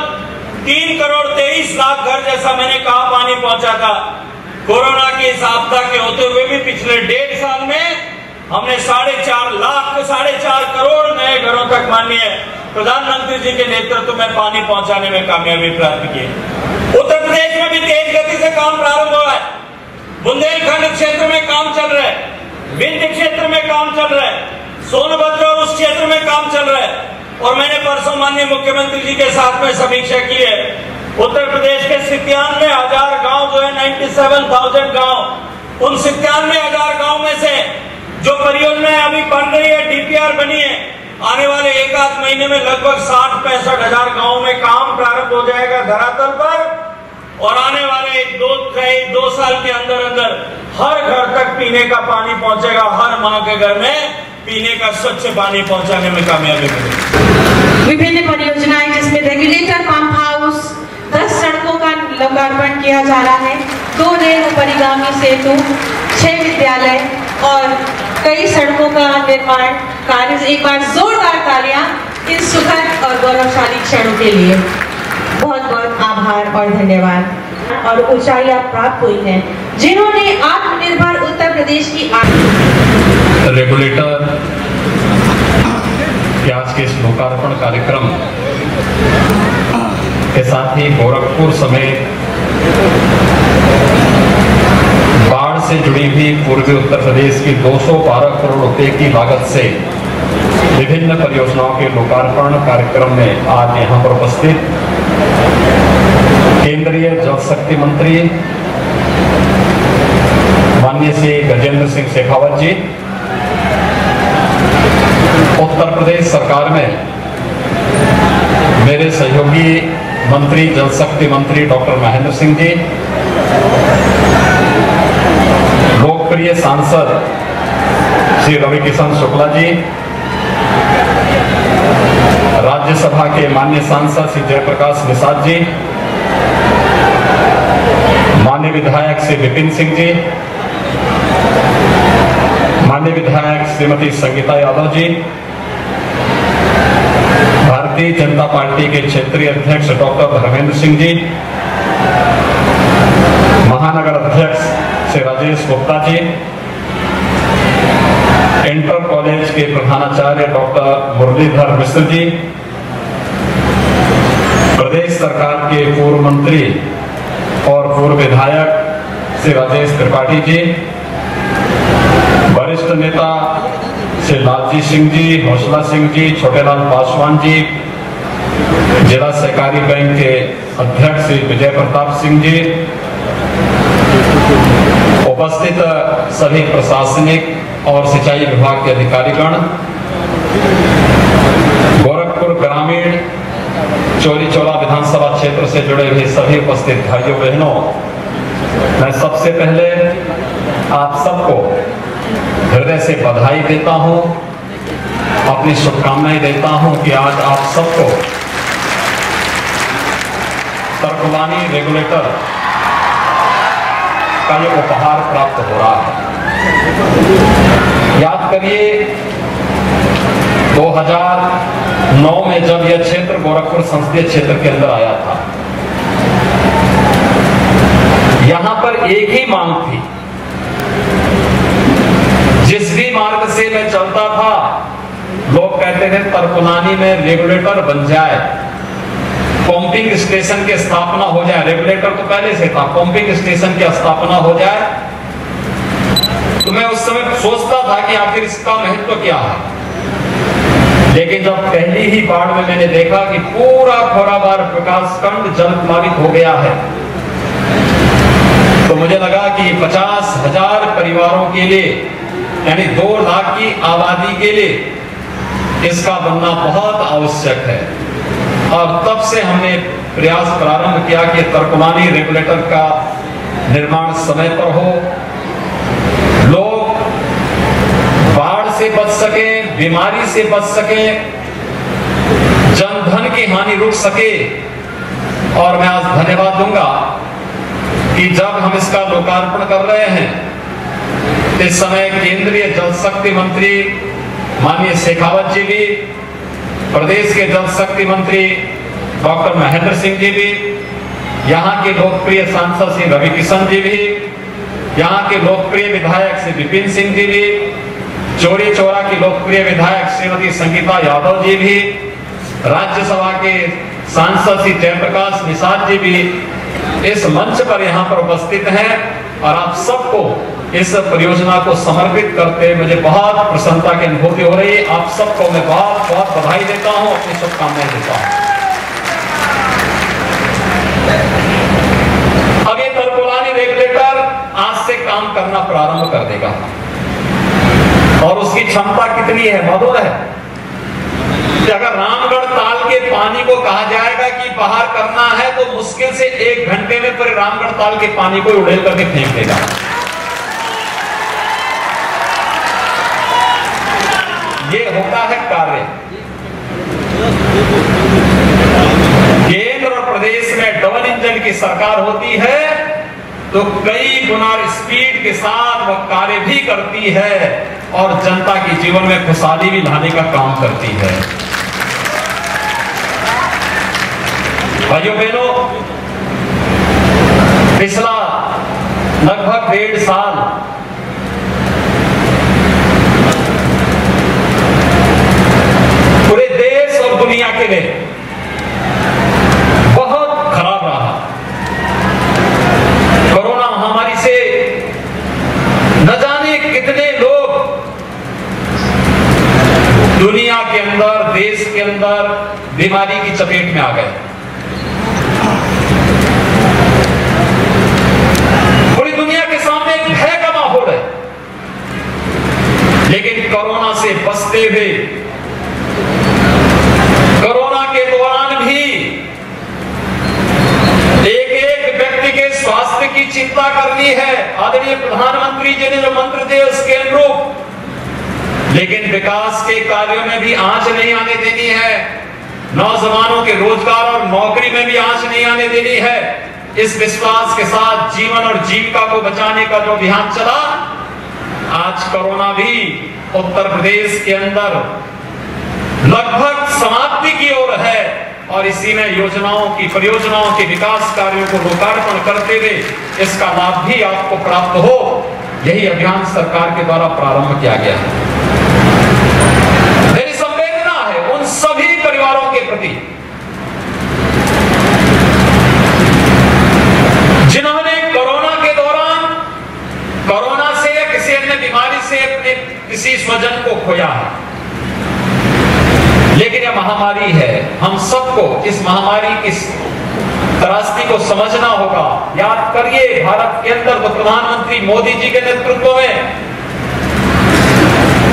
तीन करोड़ तेईस लाख घर जैसा मैंने कहा पानी पहुँचा था। कोरोना की इस आपदा के होते हुए भी पिछले डेढ़ साल में हमने साढ़े चार लाख साढ़े चार करोड़ नए घरों तक माननीय प्रधानमंत्री जी के नेतृत्व में पानी पहुँचाने में कामयाबी प्राप्त की। उत्तर प्रदेश में भी तेज गति से काम प्रारंभ हो रहा है। बुंदेलखंड क्षेत्र में काम चल रहा है। विंध्य क्षेत्र में काम चल रहा है। सोनभद्र और उस क्षेत्र में काम चल रहा है। और मैंने परसों माननीय मुख्यमंत्री जी के साथ में समीक्षा की है। उत्तर प्रदेश के सितयानवे हज़ार गाँव जो है 97,000 गाँव उन सितयानवे हज़ार गाँव में से जो परियोजनाएँ अभी बन रही है डीपीआर बनी है, आने वाले एक आध महीने में लगभग साठ पैंसठ हज़ार गाँव में काम प्रारंभ हो जाएगा धरातल पर और आने वाले दो दो साल के अंदर अंदर हर घर तक पीने का पानी पहुंचेगा हर माँ के घर में पीने का स्वच्छ पानी पहुँचाने में कामयाबी मिलेगी। विभिन्न परियोजनाएँ जिसमें रेगुलेटर पंप हाउस दस सड़कों का लोकार्पण किया जा रहा है, दो रेल परिगामी सेतु, छह विद्यालय और कई सड़कों का निर्माण कार्य एक बार जोरदार तालियाँ इन सुखद और गौरवशाली क्षणों के लिए। बहुत बहुत आभार और धन्यवाद। और ऊंचाइयाँ प्राप्त हुई हैं, जिन्होंने आत्मनिर्भर उत्तर प्रदेश की रेगुलेटर आज के लोकार्पण कार्यक्रम के साथ ही गोरखपुर समेत से जुड़ी हुई पूर्वी उत्तर प्रदेश की 212 करोड़ रुपए की लागत से विभिन्न परियोजनाओं के लोकार्पण कार्यक्रम में आज यहाँ पर उपस्थित केंद्रीय जल शक्ति मंत्री माननीय श्री गजेंद्र सिंह शेखावत जी, उत्तर प्रदेश सरकार में मेरे सहयोगी मंत्री, जल शक्ति मंत्री डॉक्टर महेंद्र सिंह जी लोकप्रिय सांसद श्री रवि किशन शुक्ला जी राज्यसभा के मान्य सांसद श्री जयप्रकाश निषाद जी मान्य विधायक श्री विपिन सिंह जी मान्य विधायक श्रीमती संगीता यादव जी भारतीय जनता पार्टी के क्षेत्रीय अध्यक्ष डॉक्टर धर्मेंद्र सिंह जी महानगर अध्यक्ष श्री राजेश गुप्ता जी इंटर कॉलेज के प्रधानाचार्य डॉक्टर मुरलीधर मिश्र जी, प्रदेश सरकार के पूर्व मंत्री और पूर्व विधायक श्री राजेश त्रिपाठी जी, वरिष्ठ नेता श्री लालजी सिंह जी, हौसला सिंह जी, छोटेलाल पासवान जी, जिला सहकारी बैंक के अध्यक्ष श्री विजय प्रताप सिंह जी उपस्थित सभी प्रशासनिक और सिंचाई विभाग के अधिकारीगण, गोरखपुर ग्रामीण चोरी चौरा विधानसभा क्षेत्र से जुड़े हुए सभी उपस्थित भाइयों, बहनों, मैं सबसे पहले आप सबको हृदय से बधाई देता हूँ, अपनी शुभकामनाएँ देता हूँ कि आज आप सबको तर्कवानी रेगुलेटर का ये उपहार प्राप्त हो रहा है। याद करिए 2009 में जब यह क्षेत्र गोरखपुर संसदीय क्षेत्र के अंदर आया था, यहाँ पर एक ही मांग थी। जिस भी मार्ग से मैं चलता था, लोग कहते थे तरकुलानी में रेगुलेटर बन जाए। पंपिंग स्टेशन की स्थापना हो जाए। रेगुलेटर तो पहले से था। पंपिंग स्टेशन की स्थापना हो जाए। तो मैं उस समय सोचता था कि आखिर इसका महत्व तो क्या है। लेकिन जब पहली ही बाढ़ में मैंने देखा कि पूरा खोराबार विकास खंड जल प्लावित हो गया है तो मुझे लगा कि पचास हज़ार परिवारों के लिए, यानी दो लाख की आबादी के लिए, इसका बनना बहुत आवश्यक है। और तब से हमने प्रयास प्रारंभ किया कि तर्कमानी रेगुलेटर का निर्माण समय पर हो। लोग बाढ़ से बच सके, बीमारी से बच सके, जनधन की हानि रुक सके। और मैं आज धन्यवाद दूँगा कि जब हम इसका लोकार्पण कर रहे हैं, इस समय केंद्रीय जल शक्ति मंत्री माननीय शेखावत जी भी प्रदेश के जल शक्ति मंत्री डॉक्टर महेंद्र सिंह जी भी, यहाँ के लोकप्रिय सांसद श्री रवि किशन जी भी, यहाँ के लोकप्रिय विधायक श्री विपिन सिंह जी भी, चोरी चौरा की लोकप्रिय विधायक श्रीमती संगीता यादव जी भी, राज्यसभा के सांसद श्री जयप्रकाश निषाद जी भी इस मंच पर यहाँ पर उपस्थित हैं और आप सबको इस परियोजना को समर्पित करते मुझे बहुत प्रसन्नता की अनुभूति हो रही है। आप सबको मैं बहुत बहुत बधाई देता हूँ, अपनी शुभकामनाएँ देता हूँ। रेगुलेटर आज से काम करना प्रारंभ कर देगा। और उसकी क्षमता कितनी है, मधुर है। कि अगर रामगढ़ ताल के पानी को कहा जाएगा कि बाहर करना है तो मुश्किल से एक घंटे में पूरे रामगढ़ ताल के पानी को उड़ेल करके फेंक देगा। ये होता है कार्य। केंद्र और प्रदेश में डबल इंजन की सरकार होती है तो कई गुना स्पीड के साथ वह कार्य भी करती है और जनता के जीवन में खुशहाली भी लाने का काम करती है। भाइयों बहनों पिछला लगभग डेढ़ साल दुनिया के लिए। बहुत खराब रहा। कोरोना महामारी से न जाने कितने लोग दुनिया के अंदर, देश के अंदर बीमारी की चपेट में आ गए पूरी दुनिया के सामने एक भय का माहौल है लेकिन कोरोना से बचते हुए कोरोना के दौरान भी एक एक व्यक्ति के स्वास्थ्य की चिंता करनी है आदरणीय प्रधानमंत्री जी ने जो मंत्र दिए उसके अनुरूप लेकिन विकास के कार्यों में भी आँच नहीं आने देनी है नौजवानों के रोज़गार और नौकरी में भी आँच नहीं आने देनी है इस विश्वास के साथ जीवन और जीविका को बचाने का जो अभियान चला, आज कोरोना भी उत्तर प्रदेश के अंदर लगभग समाप्ति की ओर है और इसी में योजनाओं की, परियोजनाओं के विकास कार्यों को लोकार्पण करते हुए इसका लाभ भी आपको प्राप्त हो, यही अभियान सरकार के द्वारा प्रारंभ किया गया है मेरी संवेदना है उन सभी परिवारों के प्रति जिन्होंने कोरोना के दौरान कोरोना से या किसी अन्य बीमारी से अपने किसी स्वजन को खोया लेकिन यह महामारी है। हम सबको इस महामारी की त्रासदी को समझना होगा। याद करिए, भारत के अंदर तो प्रधानमंत्री मोदी जी के नेतृत्व में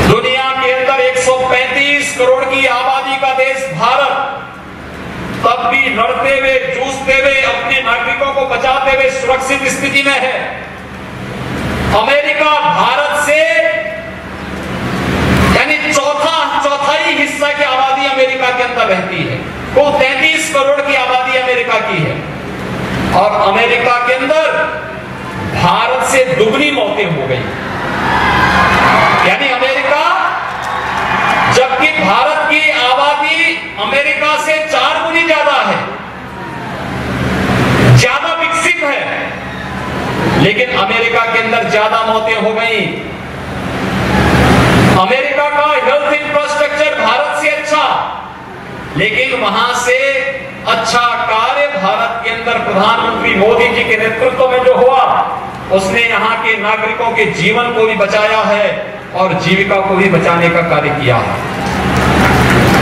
दुनिया के अंदर 135 करोड़ की आबादी का देश भारत। तब भी लड़ते हुए, जूझते हुए, अपने नागरिकों को बचाते हुए सुरक्षित स्थिति में है। अमेरिका, भारत अंदर रहती है। कुल तैतीस करोड़ की आबादी अमेरिका की है। और अमेरिका के अंदर भारत से दुगनी मौतें हो गई। यानी अमेरिका, जबकि भारत की आबादी अमेरिका से चार गुनी ज़्यादा है। ज़्यादा विकसित है। लेकिन अमेरिका के अंदर ज़्यादा मौतें हो गई। अमेरिका का हेल्थ इंफ्रास्ट्रक्चर भारत से अच्छा। लेकिन वहाँ से अच्छा कार्य भारत के अंदर प्रधानमंत्री मोदी जी के नेतृत्व में जो हुआ, उसने यहाँ के नागरिकों के जीवन को भी बचाया है और जीविका को भी बचाने का कार्य किया है।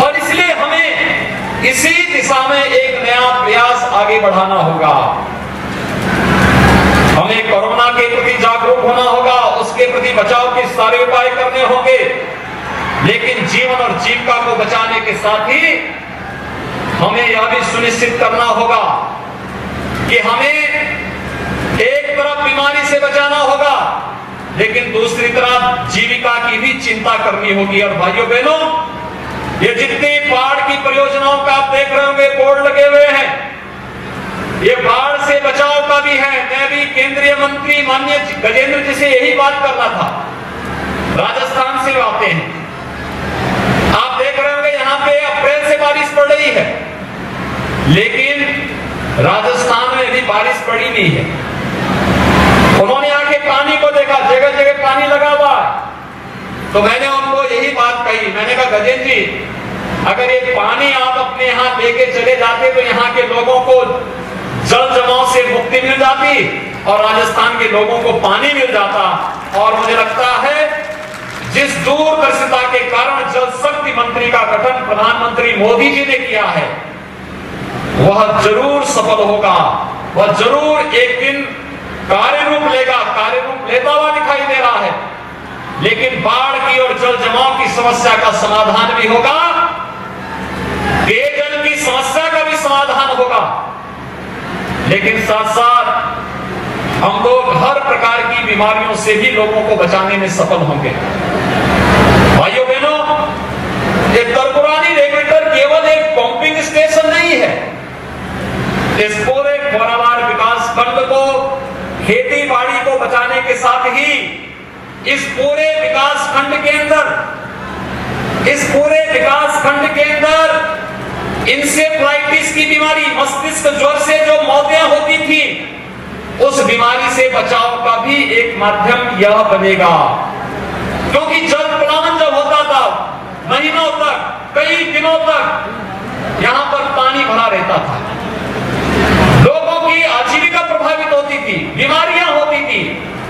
और इसलिए हमें इसी दिशा में एक नया प्रयास आगे बढ़ाना होगा। हमें कोरोना के प्रति जागरूक होना होगा, उसके प्रति बचाव के सारे उपाय करने होंगे। लेकिन जीवन और जीविका को बचाने के साथ ही हमें यह भी सुनिश्चित करना होगा कि हमें एक तरफ़ बीमारी से बचाना होगा, लेकिन दूसरी तरफ़ जीविका की भी चिंता करनी होगी। और भाइयों बहनों ये जितनी बाढ़ की परियोजनाओं का आप देख रहे होंगे, बोर्ड लगे हुए हैं। ये बाढ़ से बचाव का भी है। मैं भी केंद्रीय मंत्री माननीय गजेंद्र जी से यही बात करना था। राजस्थान से आते हैं आप देख रहे होंगे यहाँ पे अप्रैल से बारिश पड़ रही है। लेकिन राजस्थान में अभी बारिश पड़ी नहीं है। उन्होंने आके पानी को देखा जगह जगह पानी लगा हुआ तो मैंने उनको यही बात कही। मैंने कहा, गजेंद्र जी, अगर ये पानी आप अपने यहाँ लेके चले जाते तो यहाँ के लोगों को जल जमाव से मुक्ति मिल जाती और राजस्थान के लोगों को पानी मिल जाता। और मुझे लगता है जिस दूरदर्शिता के कारण जल शक्ति मंत्री का गठन प्रधानमंत्री मोदी जी ने किया है, वह ज़रूर सफल होगा। वह ज़रूर एक दिन कार्य रूप लेगा कार्य रूप लेता हुआ दिखाई दे रहा है। लेकिन बाढ़ की और जल जमाव की समस्या का समाधान भी होगा। पेयजल की समस्या का भी समाधान होगा। लेकिन साथ साथ हम लोग हर प्रकार की बीमारियों से भी लोगों को बचाने में सफल होंगे। भाइयों बहनों ये तरपुरानी रेगुलेटर केवल एक पंपिंग स्टेशन नहीं है। इस पूरे बोरावार विकास खंड को, खेती बाड़ी को बचाने के साथ ही इस पूरे विकास खंड के अंदर, इस पूरे विकास खंड के अंदर इंसेफ्लाइटिस की बीमारी मस्तिष्क ज्वर से जो मौतें होती थी, उस बीमारी से बचाव का भी एक माध्यम यह बनेगा क्योंकि जल प्लावन जब होता था महीनों तक, कई दिनों तक यहाँ पर पानी भरा रहता था। लोगों की आजीविका प्रभावित होती थी, बीमारियाँ होती थी।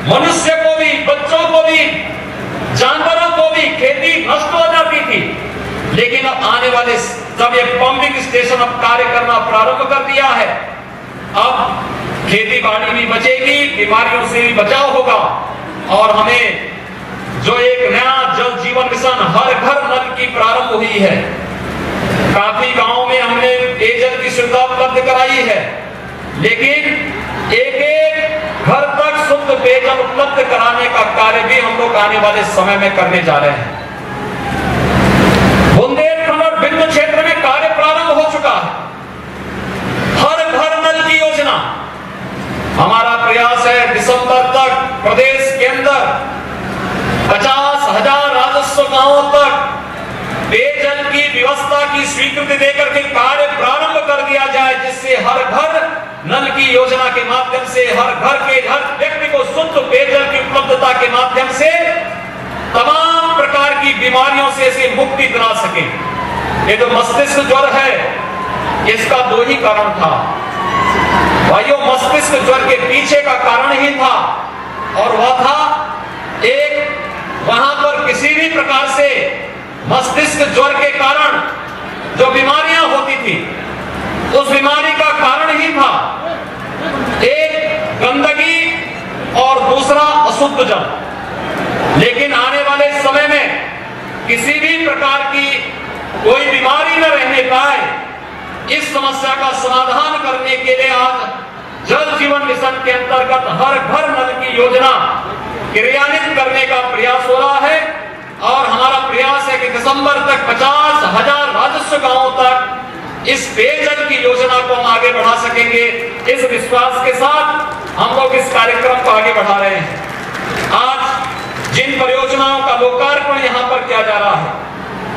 मनुष्य को भी, बच्चों को भी, जानवरों को भी खेती नष्ट हो जाती थी। लेकिन अब आने वाले जब ये पंपिंग स्टेशन अब कार्य करना प्रारंभ कर दिया है, अब खेती बाड़ी भी बचेगी, बीमारियों से भी बचाव होगा और हमें जो एक नया जल जीवन मिशन हर घर नल की प्रारंभ हुई है। काफ़ी गाँवों में हमने पेयजल की सुविधा उपलब्ध कराई है, लेकिन एक एक घर तक शुद्ध पेयजल उपलब्ध कराने का कार्य भी हम लोग आने वाले समय में करने जा रहे हैं। बुंदेलखंड और बिंदु क्षेत्र में कार्य प्रारंभ हो चुका है। हर घर नल की योजना। हमारा प्रयास है दिसंबर तक प्रदेश के अंदर पचास हज़ार राजस्व गाँवों तक पेयजल की व्यवस्था की स्वीकृति देकर के कार्य प्रारंभ कर दिया जाए, जिससे हर घर नल की योजना के माध्यम से, हर घर के हर व्यक्ति को शुद्ध पेयजल की उपलब्धता के माध्यम से तमाम प्रकार की बीमारियों से इसे मुक्ति दिला सके। ये जो मस्तिष्क ज्वर है, इसका दो ही कारण था। भाइयों, मस्तिष्क ज्वर के पीछे का कारण ही था, और वह था एक वहाँ पर किसी भी प्रकार से मस्तिष्क ज्वर के कारण जो बीमारियाँ होती थी, उस बीमारी का कारण ही था एक गंदगी और दूसरा अशुद्ध जल। लेकिन आने वाले समय में किसी भी प्रकार की कोई बीमारी न रहने पाए, इस समस्या का समाधान करने के लिए आज जल जीवन मिशन के अंतर्गत हर घर नल की योजना क्रियान्वित करने का प्रयास हो रहा है और हमारा प्रयास है कि दिसंबर तक पचास हज़ार राजस्व गाँवों तक इस पेयजल की योजना को हम आगे बढ़ा सकेंगे। इस विश्वास के साथ हम लोग इस कार्यक्रम को आगे बढ़ा रहे हैं। आज जिन परियोजनाओं का लोकार्पण यहाँ पर किया जा रहा है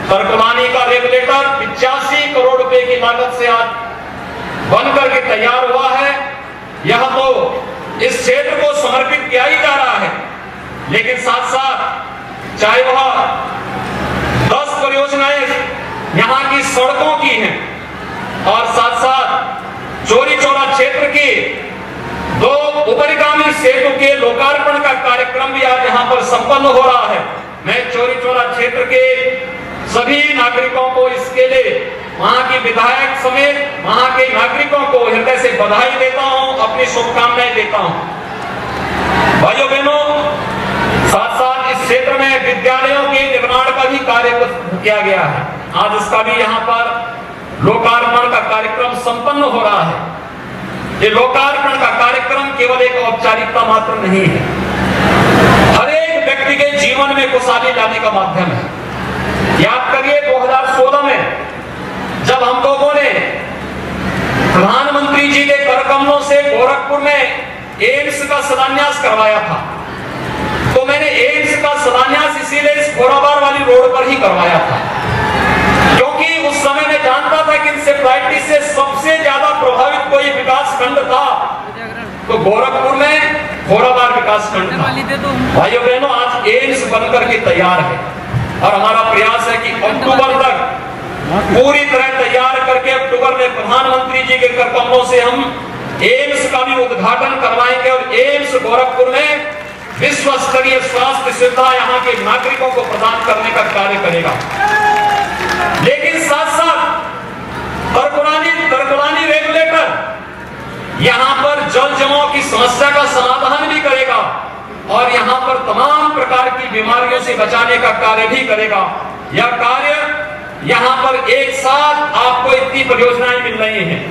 तरकुलानी का रेगुलेटर पिचासी करोड़ रुपए की लागत से आज बन करके तैयार हुआ है। यह तो इस क्षेत्र को समर्पित किया ही जा रहा है। लेकिन साथ साथ चाहे वह दस परियोजनाएँ यहाँ की सड़कों की हैं, और साथ साथ चोरी चोरा क्षेत्र की दो उपरिगामी सेतु के लोकार्पण का कार्यक्रम भी आज यहाँ पर संपन्न हो रहा है। मैं चोरी चोरा क्षेत्र के सभी नागरिकों को इसके लिए, वहाँ की विधायक समेत वहाँ के नागरिकों को हृदय से बधाई देता हूँ, अपनी शुभकामनाएँ देता हूँ। भाइयों बहनों क्षेत्र में विद्यालयों के निर्माण का भी कार्य किया गया है। आज इसका भी यहाँ पर लोकार्पण का कार्यक्रम संपन्न हो रहा है। ये लोकार्पण का कार्यक्रम केवल एक औपचारिकता मात्र नहीं है। हर एक व्यक्ति के जीवन में खुशहाली लाने का माध्यम है। याद करिए 2016 में जब हम लोगों ने प्रधानमंत्री जी के कर कमलों से गोरखपुर में एम्स का शिलान्यास करवाया था तो मैंने एम्स का शिलान्यास इसीलिए इस घोराबार वाली रोड पर ही करवाया था। क्योंकि उस समय मैं जानता था कि इंसेफ्लाइटिस से सबसे ज़्यादा प्रभावित कोई विकास खंड था तो गोरखपुर में घोराबार विकास खंड था। भाइयों बहनों, आज एम्स बनकर के तैयार है और हमारा प्रयास है कि अक्टूबर तक पूरी तरह तैयार करके अक्टूबर में प्रधानमंत्री जी के कर से हम एम्स का भी उद्घाटन करवाएँगे और एम्स गोरखपुर में विश्व स्तरीय स्वास्थ्य सुविधा यहाँ के नागरिकों को प्रदान करने का कार्य करेगा। लेकिन साथ साथ तरकुरानी तरकुरानी रेगुलेटर यहाँ पर जल जमाव की समस्या का समाधान भी करेगा और यहाँ पर तमाम प्रकार की बीमारियों से बचाने का कार्य भी करेगा। यह कार्य यहाँ पर एक साथ आपको इतनी परियोजनाएँ मिल रही हैं।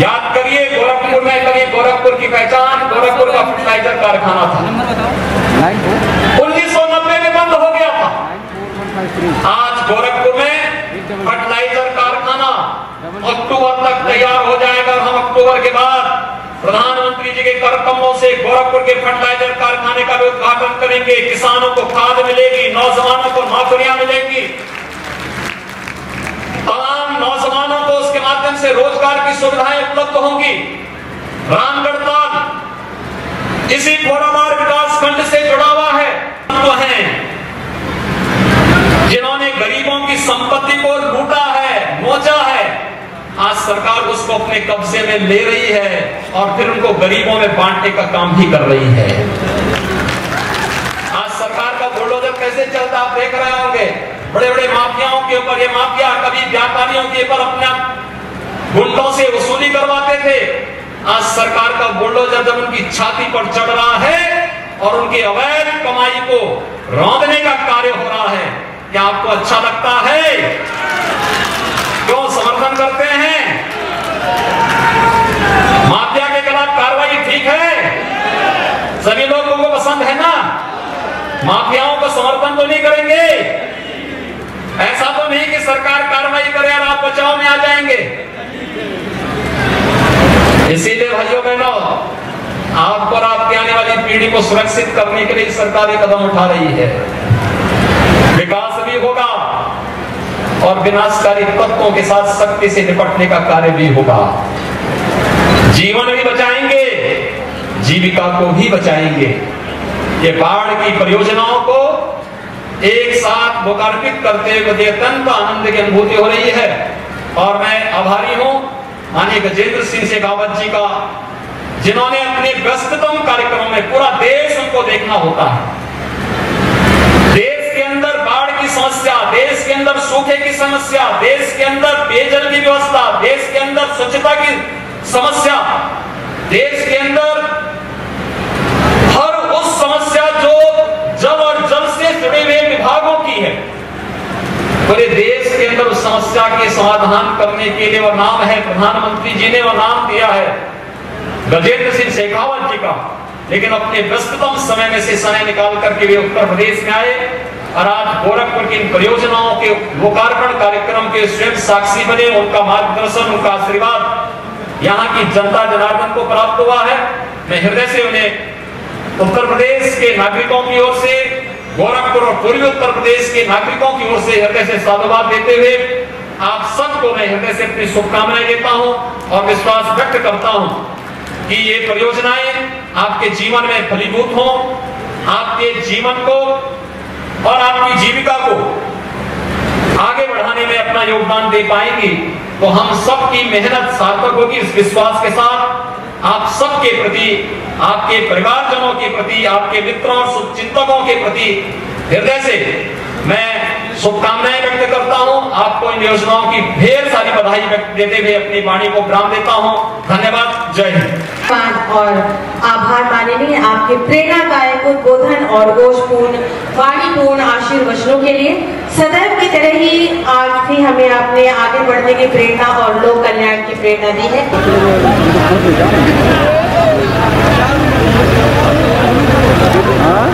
याद करिए, गोरखपुर में करिए गोरखपुर की पहचान गोरखपुर का फर्टिलाइज़र कारखाना था। उन्नीस सौ नब्बे में बंद हो गया था। आज गोरखपुर में फर्टिलाइज़र कारखाना अक्टूबर तक तैयार हो जाएगा हम अक्टूबर के बाद प्रधानमंत्री जी के कर कमों से गोरखपुर के फर्टिलाइज़र कारखाने का भी उद्घाटन करेंगे। किसानों को खाद मिलेगी नौजवानों को नौकरियाँ मिलेंगी। तमाम की सुविधाएँ उपलब्ध होंगी। रामगढ़ इसी घोड़ामार विकास खंड से जुड़ा हुआ है। तो हैं जिन्होंने गरीबों की संपत्ति को लूटा है नोचा है। आज सरकार उसको अपने कब्जे में ले रही है और फिर उनको गरीबों में बांटने का काम भी कर रही है। आज सरकार का बुलडोजर कैसे चलता आप देख रहे होंगे। बड़े बड़े माफियाओं के ऊपर, ये माफिया कभी व्यापारियों के ऊपर अपना गुंडों से वसूली करवाते थे। आज सरकार का बुलडोजर जब उनकी छाती पर चढ़ रहा है और उनकी अवैध कमाई को रौंदने का कार्य हो रहा है, क्या आपको अच्छा लगता है? क्यों समर्थन करते हैं? माफिया के खिलाफ कार्रवाई ठीक है? सभी लोगों को पसंद है ना? माफियाओं को समर्थन तो नहीं करेंगे। ऐसा तो नहीं कि सरकार कार्रवाई करे और आप बचाव में आ जाएँगे। इसीलिए भाइयों बहनों आपको और आपके आने वाली पीढ़ी को सुरक्षित करने के लिए सरकार कदम उठा रही है। विकास भी होगा और विनाशकारी तत्वों के साथ शक्ति से निपटने का कार्य भी होगा। जीवन भी बचाएँगे, जीविका को भी बचाएँगे। ये बाढ़ की परियोजनाओं को एक साथ लोकार्पित करते हुए अत्यंत आनंद की अनुभूति हो रही है। और मैं आभारी हूँ माननीय गजेंद्र सिंह शेखावत जी का, जिन्होंने अपने व्यस्ततम कार्यक्रमों में पूरा देश उनको देखना होता है। देश के अंदर बाढ़ की समस्या, देश के अंदर सूखे की समस्या, देश के अंदर पेयजल की व्यवस्था, देश के अंदर स्वच्छता की समस्या, देश के अंदर हर उस समस्या जो जल और जल से जुड़े हुए विभागों की है। पूरे देश के अंदर उस समस्या के समाधान करने के लिए वो नाम है प्रधानमंत्री जी ने वो नाम दिया है। गजेंद्र सिंह शेखावत जी का। लेकिन अपने व्यस्ततम समय में से समय निकाल करके वे उत्तर प्रदेश में आए और आज गोरखपुर की इन परियोजनाओं के लोकार्पण कार्यक्रम के स्वयं साक्षी बने, उनका मार्गदर्शन, उनका आशीर्वाद यहाँ की जनता जनार्दन को प्राप्त हुआ है। मैं हृदय से उन्हें उत्तर प्रदेश के नागरिकों की ओर से गोरखपुर और पूर्वी उत्तर प्रदेश के नागरिकों की ओर से हृदय से साधुवाद देते हुए आप सबको मैं हृदय से अपनी शुभकामनाएँ देता हूँ और विश्वास व्यक्त करता हूँ कि ये परियोजनाएँ आपके जीवन में फलीभूत हो, आपके जीवन को और आपकी जीविका को आगे बढ़ाने में अपना योगदान दे पाएँगी तो हम सबकी मेहनत, सार्थक होगी। इस विश्वास के साथ आप सबके प्रति आपके परिवारजनों के प्रति, आपके मित्रों और शुभचिंतकों के प्रति हृदय से मैं शुभकामनाएँ व्यक्त करता हूँ। आपको इन योजनाओं की ढेर सारी बधाई देते हुए अपनी वाणी को विराम देता हूँ। धन्यवाद। जय हिंद। और आभार माननीय आपके प्रेरणादायक उद्बोधन और गोशपूर्ण वाणीपूर्ण आशीर्वचनों के लिए। सदैव की तरह ही आज भी हमें आपने आगे बढ़ने की प्रेरणा और लोक कल्याण की प्रेरणा दी है। Hả?